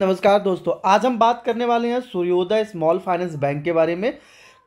नमस्कार दोस्तों, आज हम बात करने वाले हैं सूर्योदय स्मॉल फाइनेंस बैंक के बारे में।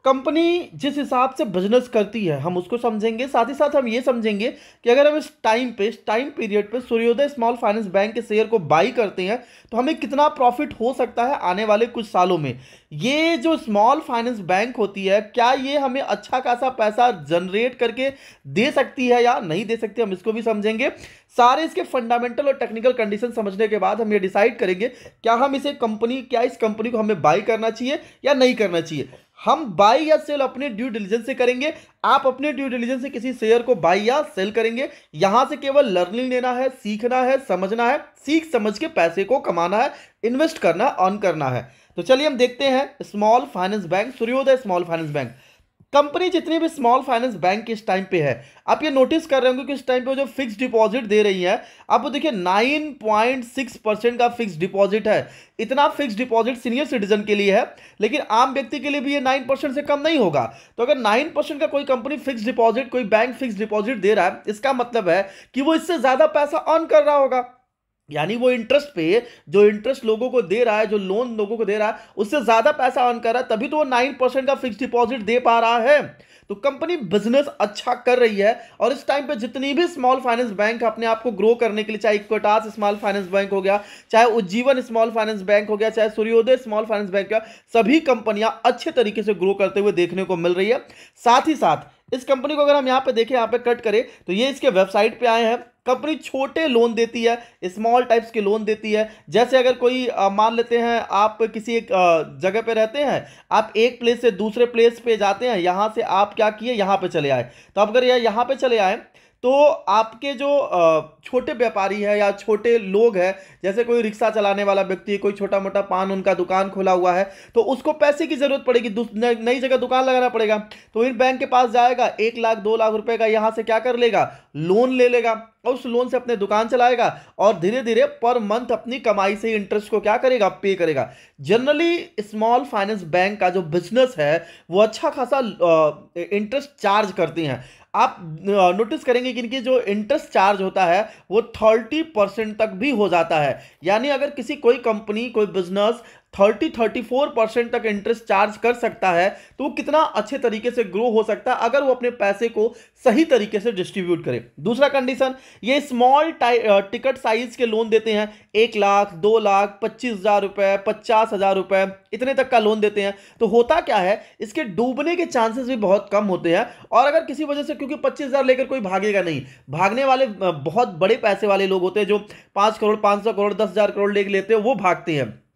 कंपनी जिस हिसाब से बिज़नेस करती है, हम उसको समझेंगे, साथ ही साथ हम ये समझेंगे कि अगर हम इस टाइम पे, इस टाइम पीरियड पे सूर्योदय स्मॉल फाइनेंस बैंक के शेयर को बाई करते हैं तो हमें कितना प्रॉफिट हो सकता है आने वाले कुछ सालों में? ये जो स्मॉल फाइनेंस बैंक होती है, क्या ये हमें अच्छा खासा पैसा जनरेट करके दे सकती है या नहीं दे सकती, हम इसको भी समझेंगे। सारे इसके फंडामेंटल और टेक्निकल कंडीशन समझने के बाद हम ये डिसाइड करेंगे, क्या हम इसे कंपनी क्या इस कंपनी को हमें बाई करना चाहिए या नहीं करना चाहिए? हम बाई या सेल अपने ड्यू डिलीजन से करेंगे। आप अपने ड्यू डिलीजन से किसी शेयर को बाई या सेल करेंगे। यहाँ से केवल लर्निंग लेना है, सीखना है, समझना है, सीख समझ के पैसे को कमाना है इन्वेस्ट करना अर्न करना है। तो चलिए हम देखते हैं small finance bank Suryoday small finance bank company जितनी भी स्मॉल फाइनेंस बैंक इस टाइम पे है? आप ये नोटिस कर रहे होंगे कि इस टाइम पे जो फिक्स डिपॉजिट दे रही है आप देखिए 9.6 परसेंट का फिक्स डिपॉजिट है। इतना फिक्स डिपॉजिट सीनियर सिटीजन के लिए है, लेकिन आम व्यक्ति के लिए भी ये 9 परसेंट से कम नहीं होगा। तो अगर 9 परसेंट का कोई कंपनी फिक्स डिपॉजिट कोई बैंक फिक्स डिपॉजिट दे रहा है, इसका मतलब है कि वो इससे ज़्यादा पैसा अर्न कर रहा होगा। यानी वो इंटरेस्ट पे जो इंटरेस्ट लोगों को दे रहा है, जो लोन लोगों को दे रहा है, उससे ज़्यादा पैसा अर्न कर रहा है, तभी तो वो नाइन परसेंट का फिक्स डिपॉजिट दे पा रहा है। तो कंपनी बिज़नेस अच्छा कर रही है और इस टाइम पे जितनी भी स्मॉल फाइनेंस बैंक अपने आप को ग्रो करने के लिए, चाहे इक्विटास स्मॉल फाइनेंस बैंक हो गया, चाहे उज्जीवन स्मॉल फाइनेंस बैंक हो गया, चाहे सूर्योदय स्मॉल फाइनेंस बैंक का सभी कंपनियाँ अच्छे तरीके से ग्रो करते हुए देखने को मिल रही है। साथ ही साथ, इस कंपनी को अगर हम यहाँ पे देखें, यहाँ पे कट करें तो ये इसके वेबसाइट पे आए हैं। कंपनी छोटे लोन देती है स्मॉल टाइप्स के लोन देती है। जैसे अगर कोई मान लेते हैं, आप किसी एक जगह पे रहते हैं, आप एक प्लेस से दूसरे प्लेस पे जाते हैं, यहाँ से आप क्या किए, यहाँ पे चले आए। तो अगर यहाँ पे चले आए तो आपके जो छोटे व्यापारी है या छोटे लोग हैं, जैसे कोई रिक्शा चलाने वाला व्यक्ति है कोई छोटा मोटा पान उनका दुकान खोला हुआ है तो उसको पैसे की ज़रूरत पड़ेगी नई जगह दुकान लगाना पड़ेगा तो इन बैंक के पास जाएगा, एक लाख, दो लाख रुपए का यहाँ से क्या कर लेगा, लोन ले लेगा, और उस लोन से अपने दुकान चलाएगा, और धीरे धीरे पर मंथ अपनी कमाई से इंटरेस्ट को क्या करेगा, पे करेगा। जनरली स्मॉल फाइनेंस बैंक का जो बिज़नेस है, वो अच्छा खासा इंटरेस्ट चार्ज करती हैं। आप नोटिस करेंगे कि इनकी जो इंटरेस्ट चार्ज होता है, वो थर्टी परसेंट तक भी हो जाता है। यानी अगर किसी कोई कंपनी कोई business thirty thirty four percent तक इंटरेस्ट चार्ज कर सकता है तो वो कितना अच्छे तरीके से ग्रो हो सकता है अगर वो अपने पैसे को सही तरीके से डिस्ट्रीब्यूट करे। दूसरा कंडीशन ये स्मॉल टिकट साइज़ के लोन देते हैं। एक लाख, दो लाख, पच्चीस हज़ार रुपए, पचास हज़ार रुपए, इतने तक का लोन देते हैं। तो होता क्या है, इसके डूबने के चांसेस भी बहुत कम होते हैं। और अगर किसी वजह से, क्योंकि पच्चीस हज़ार लेकर कोई भागेगा नहीं, भागने वाले बहुत बड़े पैसे वाले लोग होते हैं जो पाँच करोड़, पाँच सौ करोड़, दस हज़ार करोड़ लेकर लेते हैं, वो भागते हैं।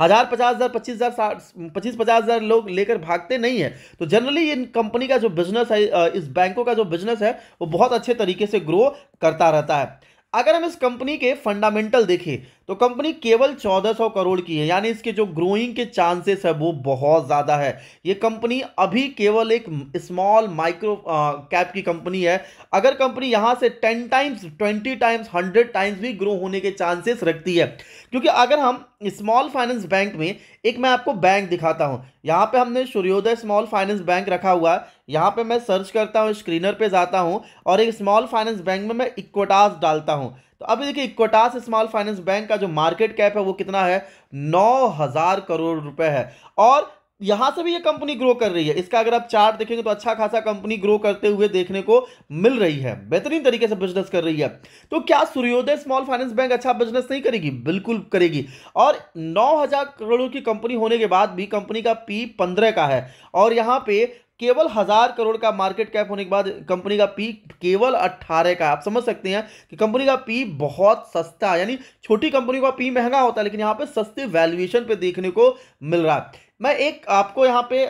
हज़ार पचास हज़ार, पच्चीस हज़ार, साठ, पच्चीस पचास हज़ार लोग लेकर भागते नहीं है। तो जनरली इन कंपनी का जो बिज़नेस है इस बैंकों का जो बिज़नेस है, वो बहुत अच्छे तरीके से ग्रो करता रहता है। अगर हम इस कंपनी के फंडामेंटल देखें तो कंपनी केवल 1400 करोड़ की है, यानी इसके जो ग्रोइंग के चांसेस है वो बहुत ज़्यादा है। ये कंपनी अभी केवल एक स्मॉल माइक्रो कैप की कंपनी है। अगर कंपनी यहाँ से 10 टाइम्स 20 टाइम्स 100 टाइम्स भी ग्रो होने के चांसेस रखती है, क्योंकि अगर हम स्मॉल फाइनेंस बैंक में, एक मैं आपको बैंक दिखाता हूँ। यहाँ पे हमने सूर्योदय स्मॉल फाइनेंस बैंक रखा हुआ है। यहाँ पे मैं सर्च करता हूँ स्क्रीनर पे जाता हूँ और एक स्मॉल फाइनेंस बैंक में मैं इक्वटास डालता हूँ। तो अभी देखिए इक्वटास स्मॉल फाइनेंस बैंक का जो मार्केट कैप है वो कितना है? नौ हज़ार करोड़ रुपए है। और यहाँ से भी ये कंपनी ग्रो कर रही है। इसका अगर आप चार्ट देखेंगे तो अच्छा खासा कंपनी ग्रो करते हुए देखने को मिल रही है। बेहतरीन तरीके से बिज़नेस कर रही है। तो क्या सूर्योदय स्मॉल फाइनेंस बैंक अच्छा बिज़नेस नहीं करेगी? बिल्कुल करेगी। और 9000 करोड़ की कंपनी होने के बाद भी कंपनी का पी पंद्रह का है। और यहाँ पे केवल हज़ार करोड़ का मार्केट कैप होने के बाद कंपनी का पी केवल अट्ठारह का आप समझ सकते हैं कि कंपनी का पी बहुत सस्ता यानी छोटी कंपनी का पी महँगा होता है, लेकिन यहाँ पे सस्ते वैल्यूएशन पे देखने को मिल रहा है। मैं एक आपको यहाँ पे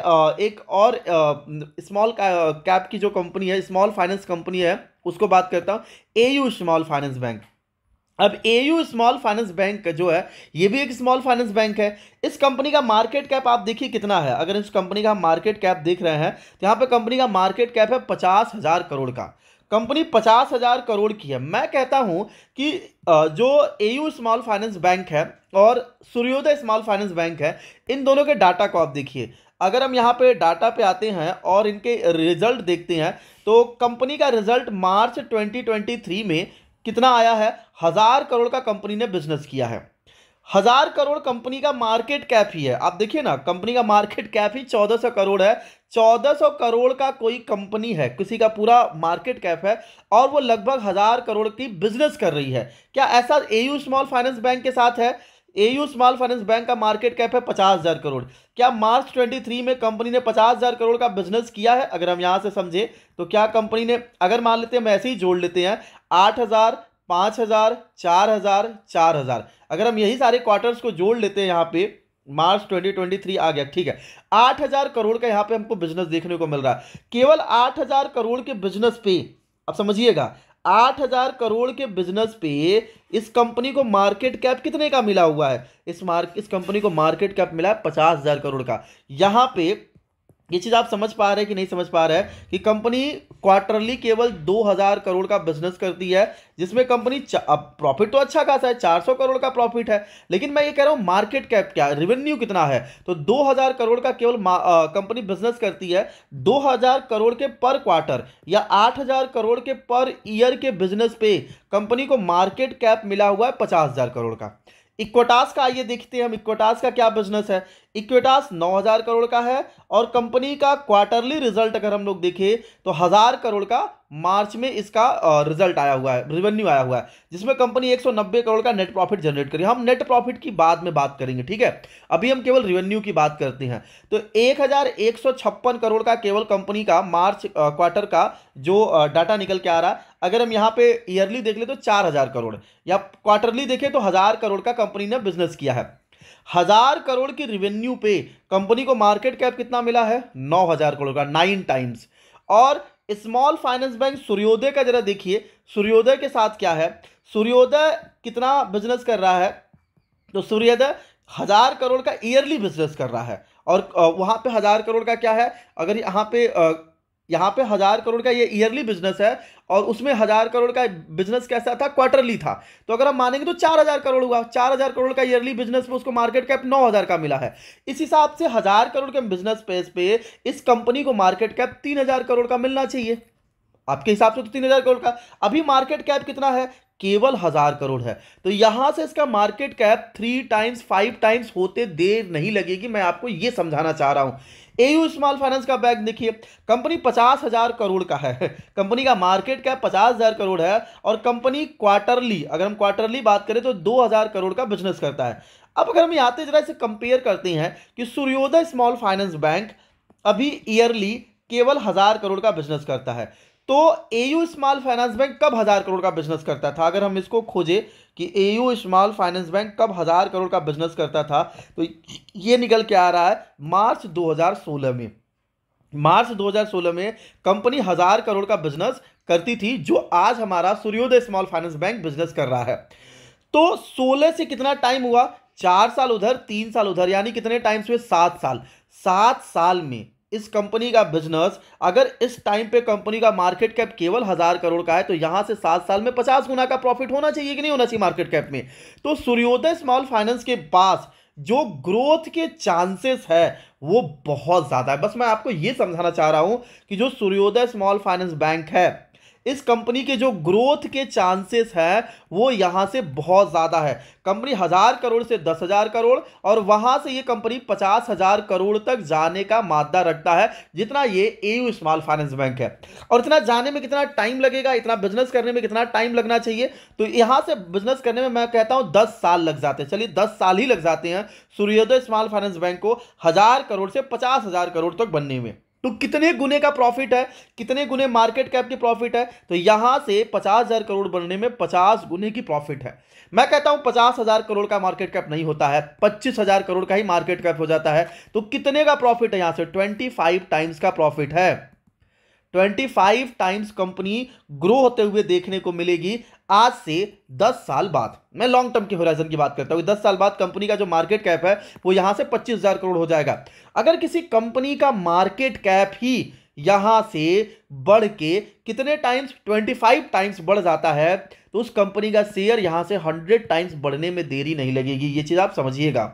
एक और स्मॉल कैप की जो कंपनी है स्मॉल फाइनेंस कंपनी है, उसको बात करता हूँ। A U small finance bank अब A U small finance bank जो है, ये भी एक स्मॉल फाइनेंस बैंक है। इस कंपनी का मार्केट कैप आप देखिए कितना है। अगर इस कंपनी का मार्केट कैप देख रहे हैं तो यहाँ पे कंपनी का मार्केट कैप है पचास हज़ार करोड़ का। कंपनी पचास हज़ार करोड़ की है। मैं कहता हूँ कि जो A U small finance bank है और सूर्योदय स्मॉल फाइनेंस बैंक है, इन दोनों के डाटा को आप देखिए। अगर हम यहाँ पे डाटा पे आते हैं और इनके रिज़ल्ट देखते हैं तो कंपनी का रिज़ल्ट मार्च 2023 में कितना आया है? हज़ार करोड़ का कंपनी ने बिज़नेस किया है। हज़ार करोड़ कंपनी का मार्केट कैप ही है। आप देखिए ना, कंपनी का मार्केट कैप ही चौदह सौ करोड़ है। चौदह सौ करोड़ का कोई कंपनी है, किसी का पूरा मार्केट कैप है और वो लगभग हज़ार करोड़ की बिज़नेस कर रही है। क्या ऐसा एयू स्मॉल फाइनेंस बैंक के साथ है? एयू स्मॉल फाइनेंस बैंक का मार्केट कैप है पचास हज़ार करोड़। क्या मार्च 23 में कंपनी ने पचास हज़ार करोड़ का बिज़नेस किया है? अगर हम यहाँ से समझे तो क्या कंपनी ने, अगर मान लेते हैं, हम ऐसे ही जोड़ लेते हैं, आठ हज़ार, पाँच हज़ार, चार हज़ार चार हज़ार। अगर हम यही सारे क्वार्टर्स को जोड़ लेते हैं यहाँ पे, मार्च 2023 आ गया, ठीक है। आठ हज़ार करोड़ का यहाँ पे हमको बिज़नेस देखने को मिल रहा है। केवल आठ हज़ार करोड़ के बिज़नेस पे अब समझिएगा आठ हज़ार करोड़ के बिज़नेस पे इस कंपनी को मार्केट कैप कितने का मिला हुआ है? इस मार्क इस कंपनी को मार्केट कैप मिला है पचास हज़ार करोड़ का। यहाँ पे ये चीज़ आप समझ पा रहे हैं कि नहीं समझ पा रहे हैं कि कंपनी क्वार्टरली केवल 2000 करोड़ का बिज़नेस करती है, जिसमें कंपनी प्रॉफिट तो अच्छा खासा है 400 करोड़ का प्रॉफिट है, लेकिन मैं ये कह रहा हूँ मार्केट कैप क्या रेवेन्यू कितना है? तो 2000 करोड़ का केवल कंपनी बिज़नेस करती है 2000 करोड़ के पर क्वार्टर या 8000 करोड़ के पर ईयर के बिज़नेस पे कंपनी को मार्केट कैप मिला हुआ है पचास करोड़ का। इक्वटास का, आइए देखते हैं हम इक्वटास का क्या बिज़नेस है। इक्विटास 9000 करोड़ का है और कंपनी का क्वार्टरली रिज़ल्ट अगर हम लोग देखें तो हज़ार करोड़ का मार्च में इसका रिज़ल्ट आया हुआ है रिवेन्यू आया हुआ है, जिसमें कंपनी 190 करोड़ का नेट प्रॉफिट जनरेट करी। हम नेट प्रॉफिट की बाद में बात करेंगे, ठीक है? अभी हम केवल रेवेन्यू की बात करते हैं। तो एक हज़ार एक सौ छप्पन करोड़ का केवल कंपनी का मार्च क्वार्टर का जो डाटा निकल के आ रहा है, अगर हम यहाँ पे ईयरली देख ले तो चार हज़ार करोड़ या क्वार्टरली देखें तो हज़ार करोड़ का कंपनी ने बिज़नेस किया है। हज़ार करोड़ की रिवेन्यू पे कंपनी को मार्केट कैप कितना मिला है? नौ हज़ार करोड़ का नाइन टाइम्स और स्मॉल फाइनेंस बैंक सूर्योदय का जरा देखिए। सूर्योदय के साथ क्या है? सूर्योदय कितना बिज़नेस कर रहा है? तो सूर्योदय हज़ार करोड़ का ईयरली बिज़नेस कर रहा है। और वहाँ पे हज़ार करोड़ का क्या है? अगर यहाँ पे यहाँ पे हज़ार करोड़ का ये ईयरली बिज़नेस है और उसमें हज़ार करोड़ का बिज़नेस कैसा था? क्वार्टरली था। तो अगर हम मानेंगे तो चार हज़ार करोड़ हुआ। चार हज़ार करोड़ का ईयरली बिज़नेस में उसको मार्केट कैप नौ हज़ार का मिला है। इस हिसाब से हज़ार करोड़ के बिज़नेस पेस पे इस कंपनी को मार्केट कैप तीन हज़ार करोड़ का मिलना चाहिए। आपके हिसाब से तो तीन हज़ार करोड़ का। अभी मार्केट कैप कितना है? केवल हज़ार करोड़ है। तो यहाँ से इसका market cap three times five times होते देर नहीं लगेगी। मैं आपको यह समझाना चाह रहा हूँ। एयू स्मॉल फाइनेंस का बैंक देखिए, कंपनी पचास हज़ार करोड़ का है। कंपनी का मार्केट कैप पचास हज़ार करोड़ है और कंपनी क्वार्टरली, अगर हम क्वार्टरली बात करें तो दो हज़ार करोड़ का बिज़नेस करता है। अब अगर हम आते जरा इसे कंपेयर करते हैं कि सूर्योदय स्मॉल फाइनेंस बैंक अभी ईयरली केवल हज़ार करोड़ का बिज़नेस करता है। तो एयू स्मॉल फाइनेंस बैंक कब हज़ार करोड़ का बिज़नेस करता था? अगर हम इसको खोजे कि एयू स्मॉल फाइनेंस बैंक कब हज़ार करोड़ का बिज़नेस करता था तो ये निकल के आ रहा है मार्च 2016 में। मार्च 2016 में कंपनी हज़ार करोड़ का बिज़नेस करती थी, जो आज हमारा सूर्योदय स्मॉल फाइनेंस बैंक बिज़नेस कर रहा है। तो 16 से कितना टाइम हुआ? चार साल उधर, तीन साल उधर, यानी कितने टाइम्स हुए? सात साल। सात साल में। इस कंपनी का बिज़नेस, अगर इस टाइम पे कंपनी का मार्केट कैप केवल हज़ार करोड़ का है तो यहाँ से सात साल में पचास गुना का प्रॉफिट होना चाहिए कि नहीं होना चाहिए मार्केट कैप में? तो सूर्योदय स्मॉल फाइनेंस के पास जो ग्रोथ के चांसेस है, वो बहुत ज़्यादा है। बस मैं आपको ये समझाना चाह रहा हूँ कि जो सूर्योदय स्मॉल फाइनेंस बैंक है इस कंपनी के जो ग्रोथ के चांसेस हैं, वो यहाँ से बहुत ज़्यादा है। कंपनी हज़ार करोड़ से दस हज़ार करोड़ और वहाँ से ये कंपनी पचास हज़ार करोड़ तक जाने का मादा रखता है, जितना ये एयू स्मॉल फाइनेंस बैंक है। और इतना जाने में कितना टाइम लगेगा, इतना बिज़नेस करने में कितना टाइम लगना चाहिए? तो यहाँ से बिज़नेस करने में मैं कहता हूँ दस साल लग जाते हैं। चलिए दस साल ही लग जाते हैं सूर्योदय स्मॉल फाइनेंस बैंक को हज़ार करोड़ से पचास हज़ार करोड़ तक बनने में। तो कितने गुने का प्रॉफिट है? कितने गुने मार्केट कैप की प्रॉफिट है? तो यहाँ से पचास हज़ार करोड़ बनने में पचास गुने की प्रॉफिट है। मैं कहता हूँ पचास हज़ार करोड़ का मार्केट कैप नहीं होता है। पच्चीस हज़ार करोड़ का ही मार्केट कैप हो जाता है। तो कितने का प्रॉफिट है यहाँ से? ट्वेंटी फाइव टाइम्स का प्रॉफिट है। 25 टाइम्स कंपनी ग्रो होते हुए देखने को मिलेगी। आज से 10 साल बाद, मैं लॉन्ग टर्म के होराइजन की बात करता हूँ दस साल बाद कंपनी का जो मार्केट कैप है, वो यहाँ से पच्चीस हज़ार करोड़ हो जाएगा। अगर किसी कंपनी का मार्केट कैप ही यहाँ से बढ़ के कितने टाइम्स 25 टाइम्स बढ़ जाता है तो उस कंपनी का शेयर यहाँ से 100 टाइम्स बढ़ने में देरी नहीं लगेगी। ये चीज़ आप समझिएगा।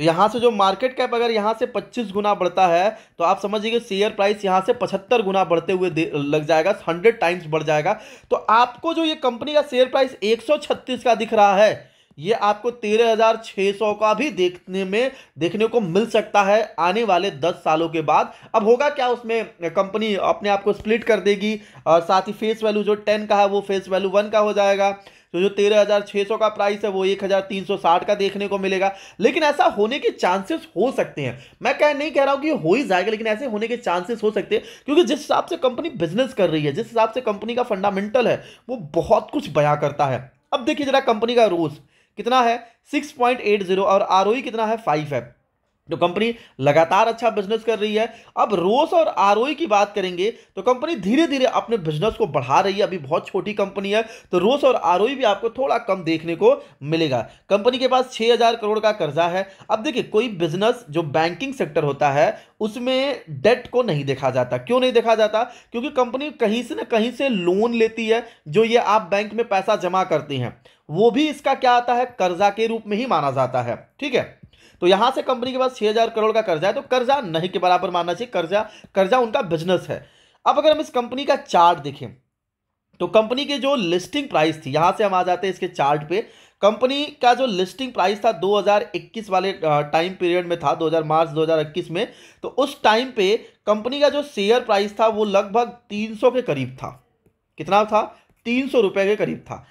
यहाँ से जो मार्केट कैप अगर यहाँ से 25 गुना बढ़ता है तो आप समझिए कि शेयर प्राइस यहाँ से 75 गुना बढ़ते हुए लग जाएगा 100 टाइम्स बढ़ जाएगा। तो आपको जो ये कंपनी का शेयर प्राइस 136 का दिख रहा है, ये आपको तेरह हज़ार छह सौ का भी देखने में, देखने को मिल सकता है आने वाले दस सालों के बाद। अब होगा क्या उसमें कंपनी अपने आप को स्प्लिट कर देगी, और साथ ही फेस वैल्यू जो टेन का है, वो फेस वैल्यू वन का हो जाएगा। तो जो तेरह हज़ार छह सौ का प्राइस है, वो एक हज़ार तीन सौ साठ का देखने को मिलेगा। लेकिन ऐसा होने के चांसेस हो सकते हैं। मैं कह, नहीं कह रहा हूँ कि हो ही जाएगा, लेकिन ऐसे होने के चांसेस हो सकते हैं। क्योंकि जिस हिसाब से कंपनी बिज़नेस कर रही है, जिस हिसाब से कंपनी का फंडामेंटल है, वो बहुत कुछ बयां करता है। अब देखिए जरा कंपनी का रोज कितना है? सिक्स पॉइंट एट ज़ीरो और आर कितना है? फाइव है। तो कंपनी लगातार अच्छा बिज़नेस कर रही है। अब रोस और आर की बात करेंगे तो कंपनी धीरे धीरे अपने बिज़नेस को बढ़ा रही है। अभी बहुत छोटी कंपनी है तो रोस और आर भी आपको थोड़ा कम देखने को मिलेगा। कंपनी के पास छह हज़ार करोड़ का कर्जा है। अब देखिए, कोई बिज़नेस जो बैंकिंग सेक्टर होता है, उसमें डेट को नहीं देखा जाता। क्यों नहीं देखा जाता? क्योंकि कंपनी कहीं से ना कहीं से लोन लेती है, जो ये आप बैंक में पैसा जमा करती हैं। वो भी इसका क्या आता है? कर्जा के रूप में ही माना जाता है। ठीक है? तो यहाँ से कंपनी के पास हज़ार करोड़ का कर्जा है तो कर्जा नहीं के बराबर मानना चाहिए, कर्जा कर्जा उनका बिज़नेस है। अब अगर हम इस कंपनी का चार्ट देखें तो कंपनी के जो लिस्टिंग प्राइस थी, यहाँ से हम आ जाते हैं इसके चार्ट पे। कंपनी का जो लिस्टिंग प्राइस था 2021 वाले टाइम पीरियड में था 2000 मार्च 2021 में तो उस टाइम पे कंपनी का जो शेयर प्राइस था, वो लगभग 300 के करीब था। कितना था? तीन सौ के करीब था।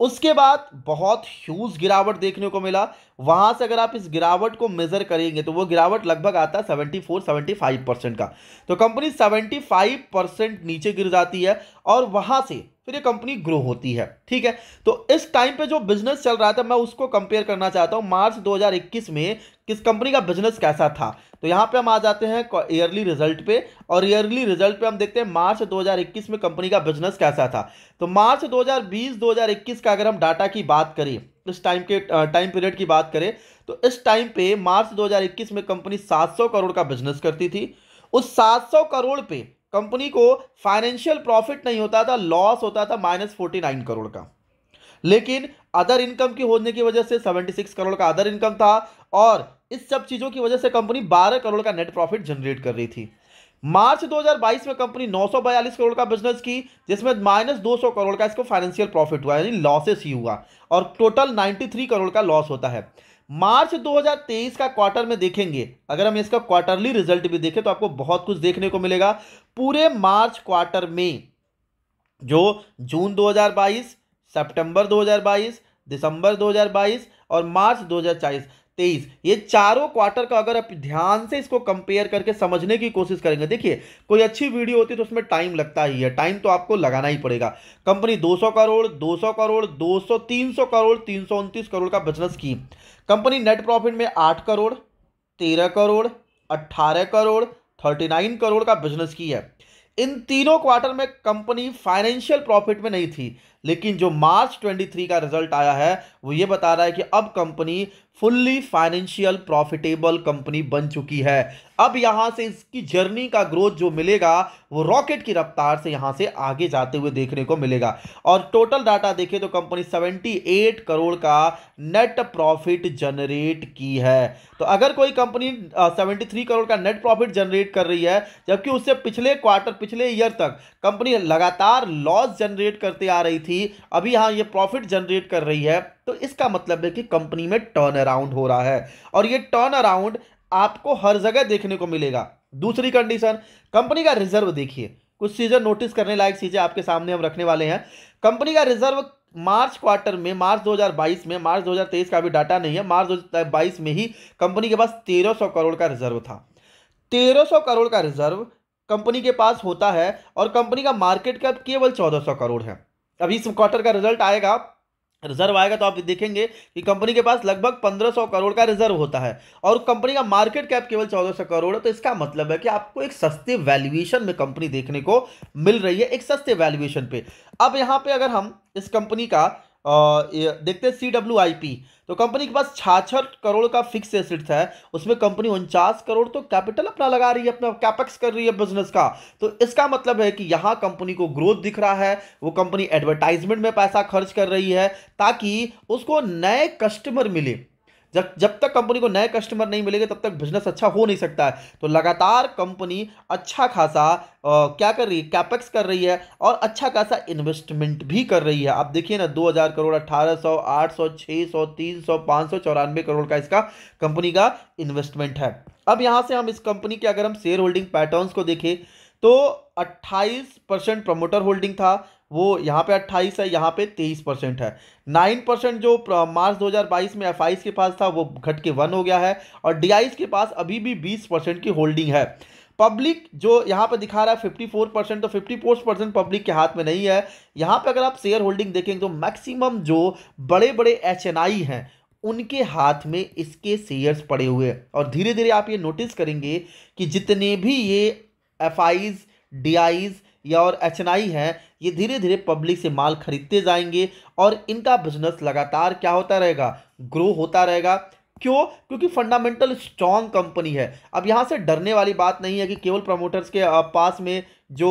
उसके बाद बहुत ह्यूज गिरावट देखने को मिला। वहाँ से अगर आप इस गिरावट को मेजर करेंगे तो वो गिरावट लगभग आता है seventy four seventy five percent का। तो कंपनी सेवेंटी फाइव परसेंट नीचे गिर जाती है और वहाँ से फिर ये कंपनी ग्रो होती है, ठीक है? तो इस टाइम पे जो बिज़नेस चल रहा था, मैं उसको कंपेयर करना चाहता हूँ। मार्च 2021 में किस कंपनी का बिज़नेस कैसा था? तो यहाँ पे हम आ जाते हैं ईयरली रिज़ल्ट पे। और ईयरली रिज़ल्ट पे हम देखते हैं मार्च 2021 में कंपनी का बिज़नेस कैसा था। तो मार्च 2020 2021 का अगर हम डाटा की बात करें इस टाइम के टाइम पीरियड की बात करें तो इस टाइम पे मार्च 2021 में कंपनी 700 करोड़ का बिज़नेस करती थी। उस 700 करोड़ पे कंपनी को फाइनेंशियल प्रॉफिट नहीं होता था लॉस होता था माइनस फोर्टी नाइन करोड़ का। लेकिन अदर इनकम की होने की वजह से 76 करोड़ का अदर इनकम था और इस सब चीज़ों की वजह से कंपनी 12 करोड़ का नेट प्रॉफिट जनरेट कर रही थी। मार्च 2022 में कंपनी 942 करोड़ का बिज़नेस की, जिसमें माइनस 200 करोड़ का इसको फाइनेंशियल प्रॉफिट हुआ, यानी लॉसेस ही हुआ, और टोटल 93 करोड़ का लॉस होता है। मार्च 2023 का क्वार्टर में देखेंगे, अगर हम इसका क्वार्टरली रिज़ल्ट भी देखें तो आपको बहुत कुछ देखने को मिलेगा। पूरे मार्च क्वार्टर में, जो जून 2022 सितंबर 2022 दिसंबर 2022 और मार्च 2024 तेईस। ये चारों क्वार्टर का अगर आप ध्यान से इसको कंपेयर करके समझने की कोशिश करेंगे, देखिए, कोई अच्छी वीडियो होती है तो उसमें टाइम लगता ही है। टाइम तो आपको लगाना ही पड़ेगा। कंपनी 200 करोड़ 200 करोड़ 200 300 करोड़, तीन सौ उनतीस करोड़ का बिज़नेस की कंपनी नेट प्रॉफिट में आठ करोड़, तेरह करोड़ अट्ठारह करोड़, थर्टी नाइन करोड़ का बिज़नेस की है। इन तीनों क्वार्टर में कंपनी फाइनेंशियल प्रॉफिट में नहीं थी। लेकिन जो मार्च 23 का रिज़ल्ट आया है, वो ये बता रहा है कि अब company fully financial profitable company बन चुकी है। अब यहाँ से इसकी जर्नी का ग्रोथ जो मिलेगा, वो रॉकेट की रफ्तार से यहाँ से आगे जाते हुए देखने को मिलेगा। और टोटल डाटा देखें तो कंपनी 78 करोड़ का नेट प्रॉफिट जनरेट की है। तो अगर कोई कंपनी 73 करोड़ का नेट प्रॉफिट जनरेट कर रही है, जबकि उससे पिछले क्वार्टर पिछले ईयर तक कंपनी लगातार लॉस जनरेट करते आ रही थी अभी यहाँ ये प्रॉफिट जनरेट कर रही है तो इसका मतलब है कि कंपनी में टर्न अराउंड हो रहा है। और ये टर्न अराउंड आपको हर जगह देखने को मिलेगा। दूसरी कंडीशन कंपनी का रिज़र्व देखिए। कुछ चीज़ें नोटिस करने लायक चीज़ें आपके सामने हम रखने वाले हैं। कंपनी का रिज़र्व मार्च क्वार्टर में मार्च 2022 में मार्च 2023 का भी डाटा नहीं है मार्च 2022 में ही कंपनी के पास 1300 करोड़ का रिज़र्व था। 1300 करोड़ का रिज़र्व कंपनी के पास होता है और कंपनी का मार्केट कैप केवल 1400 करोड़ है। अभी इस क्वार्टर का रिज़ल्ट आएगा रिज़र्व आएगा तो आप देखेंगे कि कंपनी के पास लगभग 1500 करोड़ का रिज़र्व होता है और कंपनी का मार्केट कैप केवल 1400 करोड़ है तो इसका मतलब है कि आपको एक सस्ते वैल्यूएशन में कंपनी देखने को मिल रही है, एक सस्ते वैल्यूएशन पे। अब यहाँ पे अगर हम इस कंपनी का देखते हैं सी डब्ल्यू आई पी तो कंपनी के पास छाछठ करोड़ का फिक्स एसिड्स है। उसमें कंपनी उनचास करोड़ तो कैपिटल अपना लगा रही है, अपना कैपेक्स कर रही है बिज़नेस का। तो इसका मतलब है कि यहाँ कंपनी को ग्रोथ दिख रहा है, वो कंपनी एडवर्टाइजमेंट में पैसा खर्च कर रही है, ताकि उसको नए कस्टमर मिले। जब जब तक कंपनी को नए कस्टमर नहीं मिलेंगे तब तक बिज़नेस अच्छा हो नहीं सकता है। तो लगातार कंपनी अच्छा खासा आ, क्या कर रही है? कैपेक्स कर रही है और अच्छा खासा इन्वेस्टमेंट भी कर रही है। आप देखिए ना 2000 करोड़ 1800 800 600 300 500 चौरानवे करोड़ का इसका कंपनी का इन्वेस्टमेंट है। अब यहाँ से हम इस कंपनी के अगर हम शेयर होल्डिंग पैटर्न्स को देखें तो 28 परसेंट प्रमोटर होल्डिंग था वो यहाँ पे 28 है, यहाँ पे 23 परसेंट है। 9 परसेंट जो मार्च 2022 में एफ़ के पास था, वो घट के वन हो गया है और डी के पास अभी भी 20 परसेंट की होल्डिंग है। पब्लिक जो यहाँ पे दिखा रहा है 54 परसेंट तो 54 परसेंट पब्लिक के हाथ में नहीं है। यहाँ पे अगर आप शेयर होल्डिंग देखेंगे तो मैक्सिमम जो बड़े बड़े एच हैं, उनके हाथ में इसके शेयर्स पड़े हुए हैं। और धीरे धीरे आप ये नोटिस करेंगे कि जितने भी ये एफ़ आईज डी आईज या और एच है, ये धीरे धीरे पब्लिक से माल खरीदते जाएँगे और इनका बिज़नेस लगातार क्या होता रहेगा, ग्रो होता रहेगा। क्यों? क्योंकि फंडामेंटल स्ट्रॉन्ग कंपनी है। अब यहाँ से डरने वाली बात नहीं है कि केवल प्रमोटर्स के पास में जो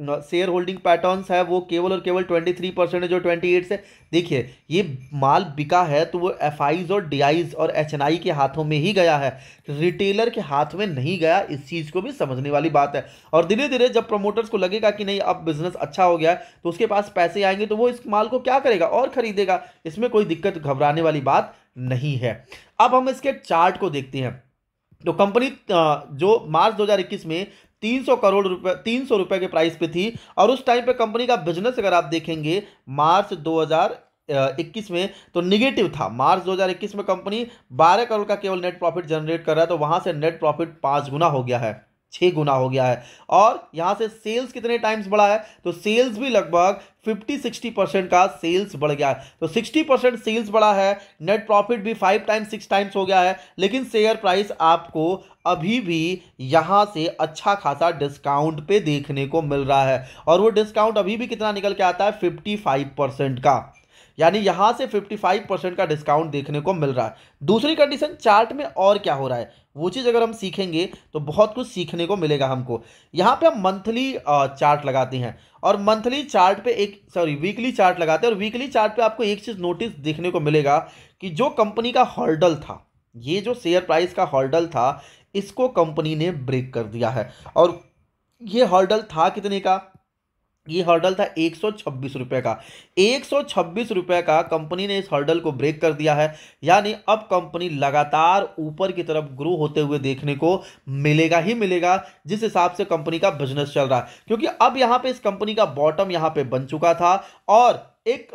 शेयर होल्डिंग पैटर्न्स है, वो केवल और केवल ट्वेंटी थ्री परसेंट है, जो ट्वेंटी एट से। देखिए, ये माल बिका है तो वो एफ़ और डी और एचएनआई के हाथों में ही गया है। रिटेलर के हाथ में नहीं गया, इस चीज़ को भी समझने वाली बात है। और धीरे धीरे जब प्रमोटर्स को लगेगा कि नहीं, अब बिज़नेस अच्छा हो गया है तो उसके पास पैसे आएँगे तो वो इस माल को क्या करेगा? और खरीदेगा। इसमें कोई दिक्कत घबराने वाली बात नहीं है। अब हम इसके चार्ट को देखते हैं। तो कंपनी जो मार्च 2021 में 300 करोड़ रुपए 300 रुपए के प्राइस पे थी और उस टाइम पे कंपनी का बिज़नेस अगर आप देखेंगे, मार्च 2021 में तो निगेटिव था। मार्च 2021 में कंपनी 12 करोड़ का केवल नेट प्रॉफिट जनरेट कर रहा है तो वहाँ से नेट प्रॉफिट पाँच गुना हो गया है। छः गुना हो गया है। और यहाँ से सेल्स कितने टाइम्स बढ़ा है? तो सेल्स भी लगभग 50 60 परसेंट का सेल्स बढ़ गया है। तो 60 परसेंट सेल्स बढ़ा है नेट प्रॉफिट भी फाइव टाइम्स सिक्स टाइम्स हो गया है। लेकिन शेयर प्राइस आपको अभी भी यहाँ से अच्छा खासा डिस्काउंट पे देखने को मिल रहा है। और वो डिस्काउंट अभी भी कितना निकल के आता है? फिफ्टी का। यानी यहाँ से 55 परसेंट का डिस्काउंट देखने को मिल रहा है। दूसरी कंडीशन चार्ट में और क्या हो रहा है? वो चीज़ अगर हम सीखेंगे तो बहुत कुछ सीखने को मिलेगा हमको। यहाँ पे हम मंथली चार्ट लगाते हैं और मंथली चार्ट पे एक, सॉरी, वीकली चार्ट लगाते हैं और वीकली चार्ट पे आपको एक चीज़ नोटिस देखने को मिलेगा कि जो कंपनी का हॉर्डल था, ये जो शेयर प्राइस का हॉर्डल था, इसको कंपनी ने ब्रेक कर दिया है। और ये हॉर्डल था कितने का? ये हर्डल था एक सौ का। एक सौ का कंपनी ने इस हर्डल को ब्रेक कर दिया है। यानी अब कंपनी लगातार ऊपर की तरफ़ ग्रो होते हुए देखने को मिलेगा ही मिलेगा, जिस हिसाब से कंपनी का बिज़नेस चल रहा है। क्योंकि अब यहाँ पे इस कंपनी का बॉटम यहाँ पे बन चुका था और एक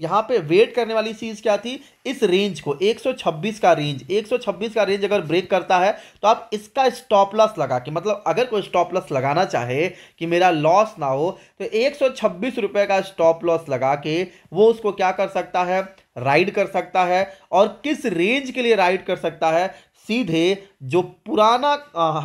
यहाँ पे वेट करने वाली चीज़ क्या थी? इस रेंज को 126 का रेंज 126 का रेंज अगर ब्रेक करता है तो आप इसका स्टॉप लॉस लगा के मतलब अगर कोई स्टॉप लॉस लगाना चाहे कि मेरा लॉस ना हो तो एक सौ छब्बीस रुपए का स्टॉप लॉस लगा के वो उसको क्या कर सकता है? राइड कर सकता है। और किस रेंज के लिए राइड कर सकता है? सीधे जो पुराना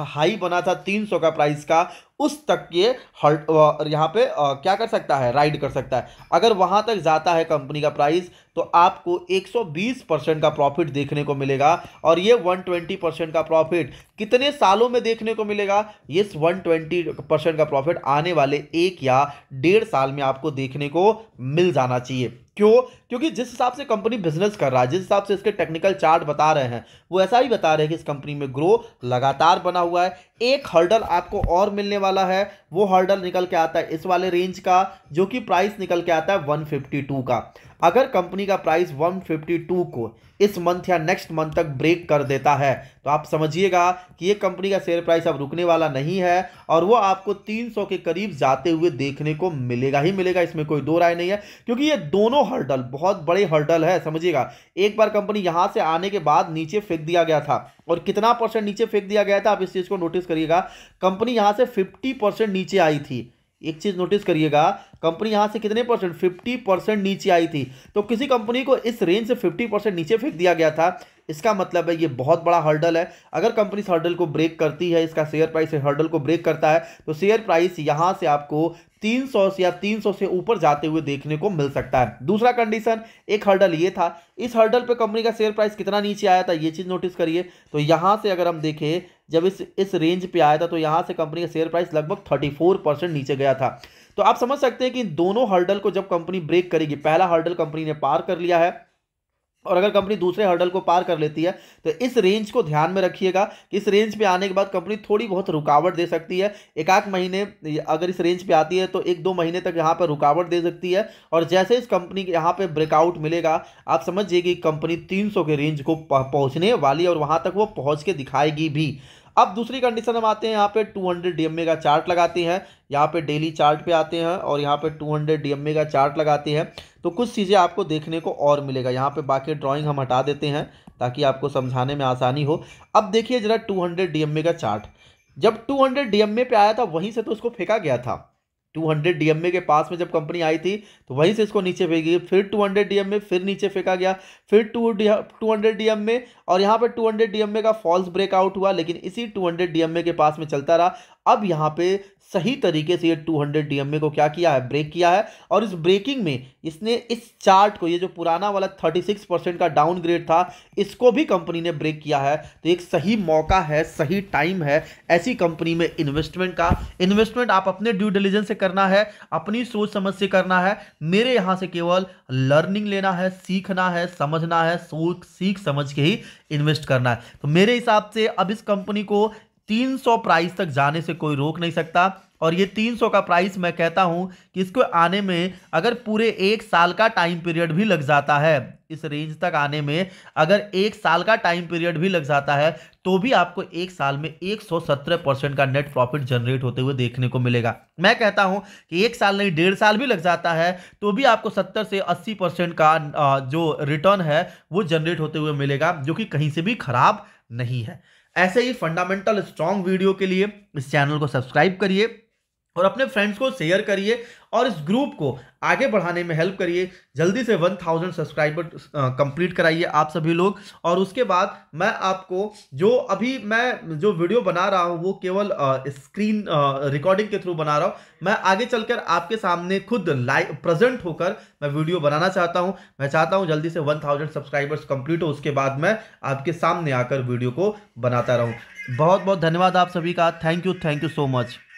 हाई बना था 300 का प्राइस का, उस तक ये हल्ट यहाँ पे क्या कर सकता है? राइड कर सकता है। अगर वहाँ तक जाता है कंपनी का प्राइस तो आपको 120 परसेंट का प्रॉफिट देखने को मिलेगा और ये 120 परसेंट का प्रॉफिट कितने सालों में देखने को मिलेगा? ये 120 परसेंट का प्रॉफिट आने वाले एक या डेढ़ साल में आपको देखने को मिल जाना चाहिए। क्यों? क्योंकि जिस हिसाब से कंपनी बिज़नेस कर रहा है, जिस हिसाब से इसके टेक्निकल चार्ट बता रहे हैं, वो ऐसा ही बता रहे हैं कि इस कंपनी में ग्रो लगातार बना हुआ है। एक हर्डल आपको और मिलने वाला है, वो हर्डल निकल के आता है इस वाले रेंज का, जो कि प्राइस निकल के आता है 152 का। अगर कंपनी का प्राइस 152 को इस मंथ या नेक्स्ट मंथ तक ब्रेक कर देता है तो आप समझिएगा कि ये कंपनी का शेयर प्राइस अब रुकने वाला नहीं है, और वो आपको 300 के करीब जाते हुए देखने को मिलेगा ही मिलेगा, इसमें कोई दो राय नहीं है, क्योंकि ये दोनों हर्डल बहुत बड़े हर्डल है, समझिएगा। एक बार कंपनी यहाँ से आने के बाद नीचे फेंक दिया गया था। और कितना परसेंट नीचे फेंक दिया गया था, आप इस चीज़ को नोटिस करिएगा। कंपनी यहाँ से फिफ्टी परसेंट नीचे आई थी। एक चीज़ नोटिस करिएगा कंपनी यहाँ से कितने परसेंट फिफ्टी परसेंट नीचे आई थी। तो किसी कंपनी को इस रेंज से फिफ्टी परसेंट नीचे फेंक दिया गया था। इसका मतलब है, ये बहुत बड़ा हर्डल है। अगर कंपनी इस हर्डल को ब्रेक करती है, इसका शेयर प्राइस हर्डल को ब्रेक करता है तो शेयर प्राइस यहाँ से आपको 300 से या 300 से ऊपर जाते हुए देखने को मिल सकता है। दूसरा कंडीशन एक हर्डल ये था, इस हर्डल पे कंपनी का शेयर प्राइस कितना नीचे आया था, ये चीज़ नोटिस करिए। तो यहाँ से अगर हम देखें, जब इस इस रेंज पे आया था तो यहाँ से कंपनी का शेयर प्राइस लगभग थर्टी परसेंट नीचे गया था। तो आप समझ सकते हैं कि दोनों हर्डल को जब कंपनी ब्रेक करेगी, पहला हर्डल कंपनी ने पार कर लिया है और अगर कंपनी दूसरे हर्डल को पार कर लेती है तो इस रेंज को ध्यान में रखिएगा कि इस रेंज पे आने के बाद कंपनी थोड़ी बहुत रुकावट दे सकती है। एक आध महीने अगर इस रेंज पे आती है तो एक दो महीने तक यहाँ पर रुकावट दे सकती है। और जैसे इस कंपनी के यहाँ पर ब्रेकआउट मिलेगा, आप समझिए कि कंपनी तीन सौ के रेंज को पहुँचने वाली और वहाँ तक वो पहुँच के दिखाएगी भी। अब दूसरी कंडीशन हम आते हैं, यहाँ पे 200 हंड्रेड का चार्ट लगाते हैं। यहाँ पे डेली चार्ट पे आते हैं और यहाँ पे 200 हंड्रेड का चार्ट लगाते हैं। तो कुछ चीज़ें आपको देखने को और मिलेगा। यहाँ पे बाकी ड्राइंग हम हटा देते हैं ताकि आपको समझाने में आसानी हो। अब देखिए ज़रा टू हंड्रेड का चार्ट जब टू हंड्रेड पे आया था, वहीं से तो उसको फेंका गया था। 200 डीएमए के पास में जब कंपनी आई थी तो वहीं से इसको नीचे फेंकी फिर 200 डीएमए, फिर नीचे फेंका गया। फिर टू टू हंड्रेड डीएमए, और यहाँ पर 200 डीएमए का फॉल्स ब्रेकआउट हुआ, लेकिन इसी 200 डीएमए के पास में चलता रहा। अब यहाँ पे सही तरीके से ये 200 डीएमए को क्या किया है? ब्रेक किया है। और इस ब्रेकिंग में इसने इस चार्ट को, ये जो पुराना वाला 36 परसेंट का डाउनग्रेड था, इसको भी कंपनी ने ब्रेक किया है। तो एक सही मौका है, सही टाइम है, ऐसी कंपनी में इन्वेस्टमेंट का। इन्वेस्टमेंट आप अपने ड्यू डिलीजेंस से करना है, अपनी सोच समझ से करना है। मेरे यहाँ से केवल लर्निंग लेना है, सीखना है, समझना है, सोच, सीख समझ के ही इन्वेस्ट करना है। तो मेरे हिसाब से अब इस कंपनी को 300 प्राइस तक जाने से कोई रोक नहीं सकता। और ये 300 का प्राइस मैं कहता हूँ कि इसको आने में अगर पूरे एक साल का टाइम पीरियड भी लग जाता है, इस रेंज तक आने में अगर एक साल का टाइम पीरियड भी लग जाता है तो भी आपको एक साल में 117 परसेंट का नेट प्रॉफिट जनरेट होते हुए देखने को मिलेगा। मैं कहता हूँ कि एक साल नहीं, डेढ़ साल भी लग जाता है तो भी आपको 70 से 80 परसेंट का जो रिटर्न है, वो जनरेट होते हुए मिलेगा, जो कि कहीं से भी खराब नहीं है। ऐसे ही फंडामेंटल स्ट्रांग वीडियो के लिए इस चैनल को सब्सक्राइब करिए। और अपने फ्रेंड्स को शेयर करिए और इस ग्रुप को आगे बढ़ाने में हेल्प करिए। जल्दी से वन थाउज़ेंड सब्सक्राइबर कंप्लीट कराइए आप सभी लोग। और उसके बाद मैं आपको जो अभी मैं जो वीडियो बना रहा हूँ, वो केवल स्क्रीन रिकॉर्डिंग के थ्रू बना रहा हूँ। मैं आगे चलकर आपके सामने खुद लाइव प्रेजेंट होकर मैं वीडियो बनाना चाहता हूँ। मैं चाहता हूँ जल्दी से वन थाउज़ेंड सब्सक्राइबर्स कंप्लीट हो। उसके बाद मैं आपके सामने आकर वीडियो को बनाता रहूँ। बहुत बहुत धन्यवाद आप सभी का। Thank you thank you so much